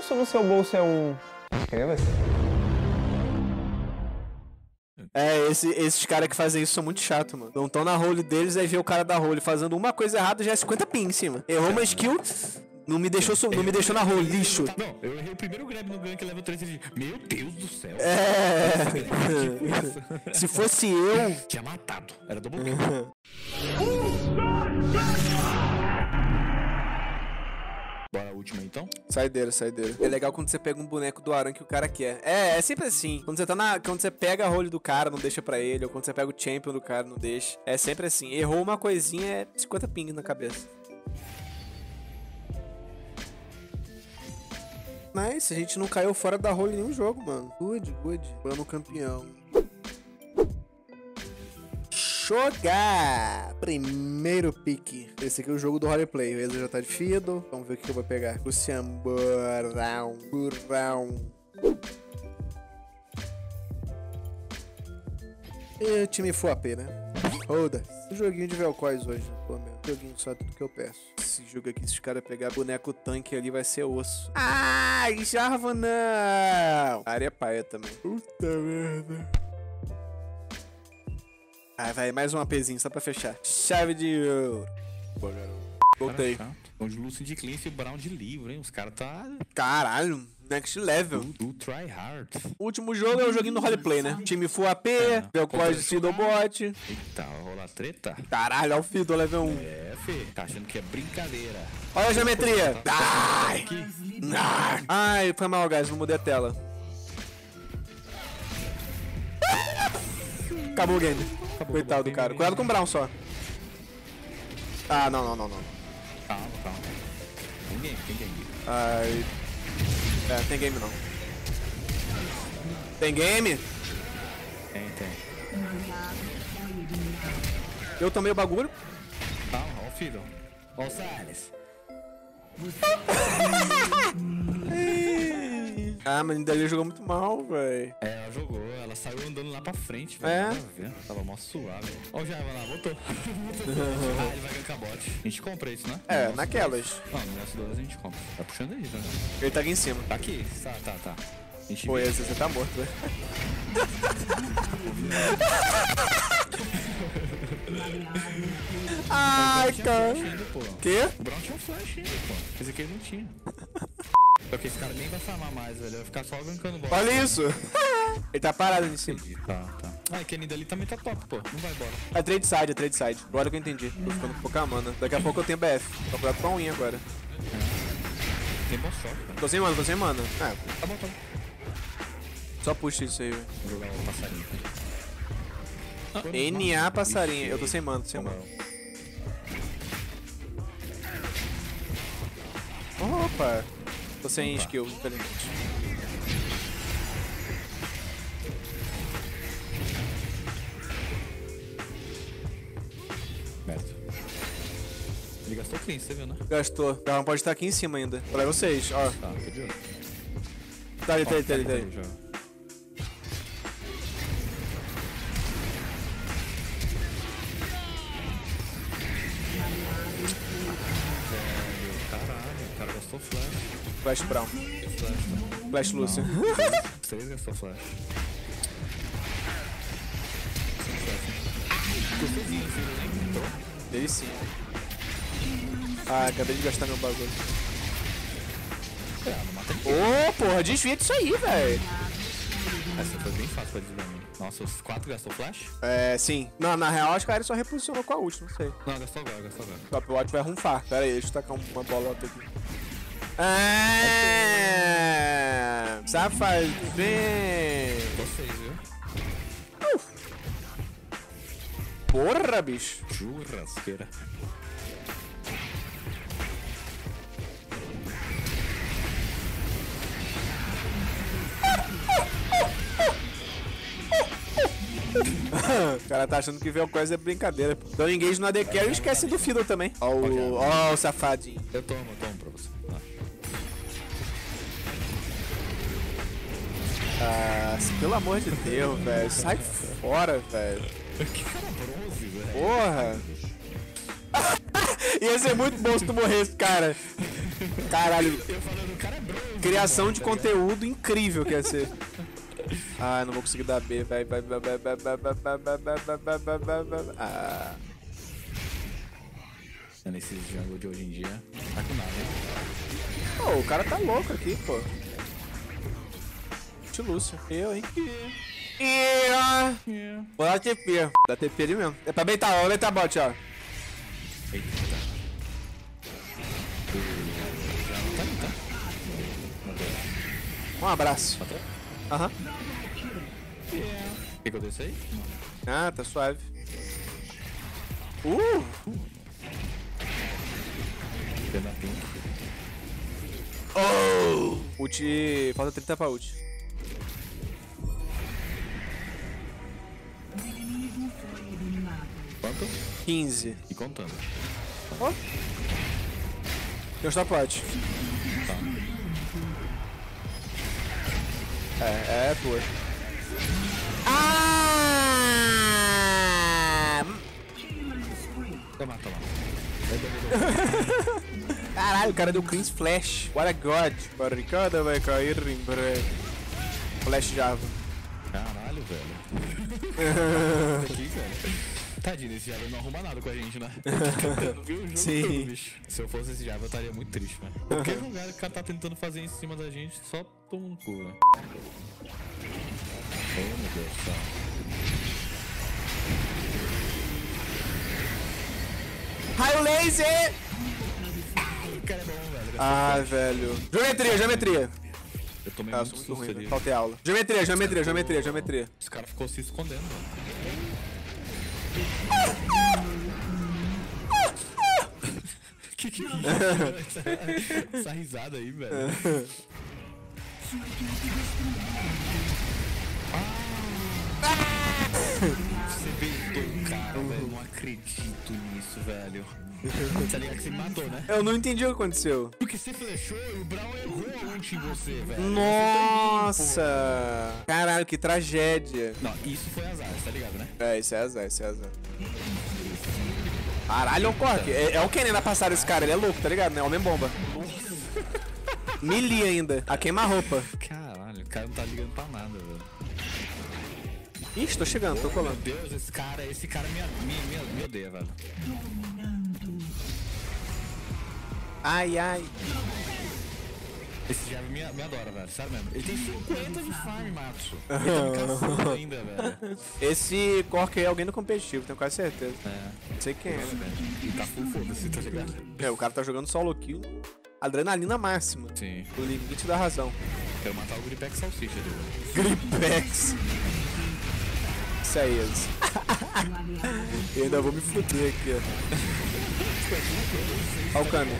Isso no seu bolso é um. Inscreva-se. É, esse- esses caras que fazem isso são muito chato, mano. Não tão na role deles, aí vê o cara da role fazendo uma coisa errada já é 50 ping em cima. Errou uma skill, não me deixou, não me deixou na role, lixo. Não, eu errei o primeiro grab no gank level 3 e Meu Deus do céu. É. Tipo. Se fosse eu. Tinha matado. Era double kill. Bora a última então? Saideira, saideira. É legal quando você pega um boneco do Aran que o cara quer. É, é sempre assim. Quando você tá na. Quando você pega a role do cara, não deixa pra ele. Ou quando você pega o champion do cara, não deixa. É sempre assim. Errou uma coisinha, é 50 ping na cabeça. Mas a gente não caiu fora da role em nenhum jogo, mano. Good, good. Plano campeão. Jogar! Primeiro pique. Esse aqui é o jogo do roleplay. Ezra já tá de Fiddle. Vamos ver o que eu vou pegar. Lucian Burrão. Burrão. E o time AP, né? Roda. Um joguinho de Velcois hoje, né? Pô, meu. Joguinho só tudo que eu peço. Esse jogo aqui, se os caras pegar boneco tanque ali, vai ser osso. Ai, Jarva não! A área é paia também. Puta merda. Ai, vai, mais um APzinho só pra fechar. Chave de ouro. Boa, garoto. Voltei. Então, de Cleanse e o Brown de livro, hein? Os caras tá Caralho, next level. do, do try hard. O último jogo é o joguinho do roleplay, né? Time full AP, Velcois de Fiddlebot. Eita, vai rolar treta? Caralho, olha o Fiddle level 1. É, Fê. Tá achando que é brincadeira. Olha a geometria. Ai, Aqui. ai. Ai, foi mal, guys. Não mudei a tela. Acabou o game. Coitado do cara. Cuidado com o Brown só. Ah, não, não, não, não. Calma, calma. Tem game, tem game. Ai. É, tem game não. Tem game? Tem, tem. Eu tomei o bagulho. Calma, ó o Fiddle. Ó o Salles. Ah, mas ele jogou muito mal, velho. É, ela jogou, ela saiu andando lá pra frente, velho. É? Tava mó suave. Ó o Java lá, voltou. ah, ele vai ganhar cabote. A gente compra isso, né? É, No naquelas. nosso- Não, no nosso 2 a gente compra. Tá puxando aí, né? Ele tá aqui em cima. Tá aqui. Tá, tá, tá. Pô, esse, você tá morto, velho. Ai, Tinha cara. flash ainda, pô. Quê? O Brown tinha um flash ainda, pô. Esse aqui ele não tinha. Só que esse cara nem vai farmar mais, velho. Vai ficar só gankando bola. Olha isso. Ele tá parado ali em cima. Tá, tá. Ah, e Kenny dali também tá top, pô. Não vai embora. É trade side, é trade side. Agora que eu entendi. Tô ficando com pouca mana. Daqui a pouco eu tenho BF. Tô cuidado com a unha agora. Tem boss shot, cara. Tô sem mana, tô sem mana. É, Tá bom, tá bom. só puxa isso aí, velho. Vou jogar o passarinho. NA passarinho. Eu tô sem mana, tô sem mana. Opa. Tô sem Opa. skill, infelizmente. Mérito. Ele gastou clean, você viu, né? Gastou. O Garrão pode estar aqui em cima ainda. Pra vocês, ó. Tá, tô de olho. Tá ali, tá ali, tá ali, Flash Brown. Flash? Flash três gastou flash. Gostosinho, filho, nem entrou. Ele sim. Ah, acabei de gastar meu bagulho. Ô, porra, desvia disso aí, velho. Essa foi bem fácil pra desviar. Nossa, os quatro gastou flash? É, sim. Não, na real, acho que a área só reposicionou com a ult, não sei. Não, gastou agora, gastou agora. Top Watch vai rumfar. Pera aí, deixa eu tacar uma bolota aqui. Ah, safadinho. Vocês, viu? Porra, bicho. Churrasqueira. O cara tá achando que ver o coisa é brincadeira. Então engage no AD Carry esquece do Fiddle também. Ó o, ó o safadinho. Eu tomo, eu tomo Ah. Ah, pelo amor de Deus, velho. Sai fora, velho. Que cara bronze, velho. Porra. Ia ser muito bom se tu morresse, cara. Caralho. É criação de conteúdo incrível que ia ser. Ah, não vou conseguir dar B. Vai, vai, vai, vai, vai, vai, vai, vai, vai, vai, vai, vai, vai, vai. Ah. Nesse jungle de hoje em dia, tá com nada. hein? Pô, o cara tá louco aqui, pô. Lúcio. Eu, hein? Eu. Vou dar TP. Dá TP ali mesmo. É pra beitar, ó. Beitar bot, ó. Eita. Um abraço. Aham. O que aconteceu aí? Ah, tá suave. Uh! Pena pink. Oh! Ult. Falta 30 pra ult. Quanto? 15. E contando. Ó. Tem uns tapote. Tá. É, é tua. Ah! Eu mato lá. Caralho, o cara deu Queen's Flash. What a god. Barricada vai cair em breve. Flash Java. Caralho, velho. Tadinho, esse Java não arruma nada com a gente, né? Tá tentando, viu? O jogo Sim. todo, bicho. Se eu fosse esse Java, eu estaria muito triste, né? Qualquer lugar que o cara tá tentando fazer em cima da gente, só toma um cu, né? Oh, meu Deus do céu. Raio laser! O cara é bom, velho. Ah, velho. Geometria, geometria. Eu tomei Ah, muito susto ruim, ali. Faltei aula. Geometria, geometria, geometria, geometria. Esse cara ficou se escondendo, velho. Que que é essa, essa risada aí, velho? Não acredito nisso, velho. Tá ligado que você matou, né? Eu não entendi o que aconteceu. Porque você flechou e o Brown errou em você, velho. Nossa! Caralho, que tragédia. Não, isso foi azar, tá ligado, né? É, isso é azar, isso é azar. Caralho, é o Cork. É, é o Kenny na passada esse cara, ele é louco, tá ligado, né? Homem bomba. Melee ainda. A queima-roupa. Caralho, o cara não tá ligando pra nada, velho. Ixi, tô chegando, tô Meu colando. Deus, esse cara, esse cara me, me, me, me odeia, velho. Ai, ai. Esse Java me, me adora, velho. Sério mesmo. Ele tem 50 de farm, Matsu. Ele tá me caçando ainda, velho. Esse Cork aí é alguém do competitivo, tenho quase certeza. É, Não sei quem é. velho. Tá full foda-se, tá ligado? É, o cara tá jogando solo kill. Adrenalina máxima. Sim. O limite da razão. Quero matar o Gripex Salsicha ali, velho. Gripex. Enzo. Eu ainda vou me fuder aqui, ó. Olha o câmbio.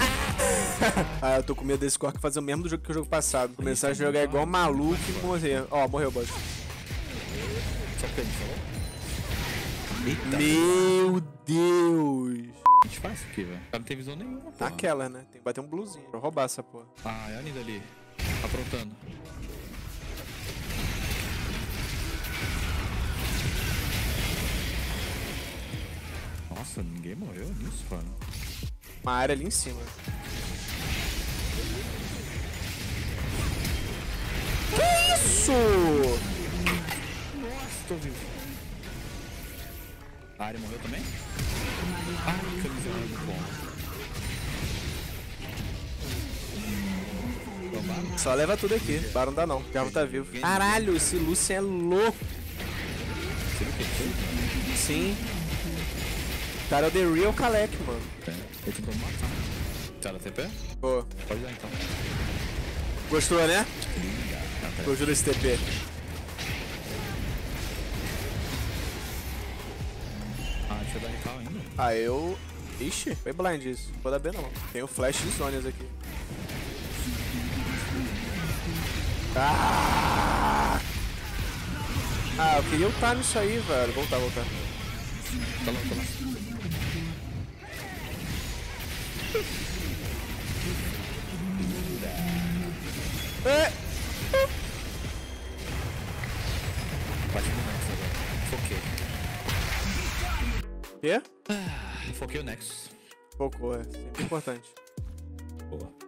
ah, eu tô com medo desse Cork fazer o mesmo do jogo que o jogo passado. Começar a jogar igual maluco e morrer. Ó, morreu o boss. Meu Deus. A gente faz isso aqui, velho. O cara não tem visão nenhuma, pô. Aquela, né? Tem que bater um bluzinho pra roubar essa porra. Ah, é a Nida ali. Aprontando. Nossa, ninguém morreu nisso, mano. Uma área ali em cima. Que isso? Nossa, tô vivo. A área morreu também? Ah, camisão muito bom. Tomara. Só leva tudo aqui. Barão não dá não. O Jarvan tá vivo. Caralho, esse Lucian é louco. Que? Sim. Cara é o The Real Kalec, mano. É, tentou me matar. Tá na TP? Pô, Pode dar então. gostou, né? Ah, tá. Gostou desse TP. Ah, deixa eu dar recal ainda. Ah, eu... Ixi, foi blind isso. Não vou dar B não. Tem o flash de Zonias aqui. Ah! Ah, eu queria ultar nisso aí, velho. Voltar, voltar. Tá lá, tá. É. Bate no Nexus agora. Foquei. Quê? Foquei o Nexus. Pouco, é. Sempre importante. Boa.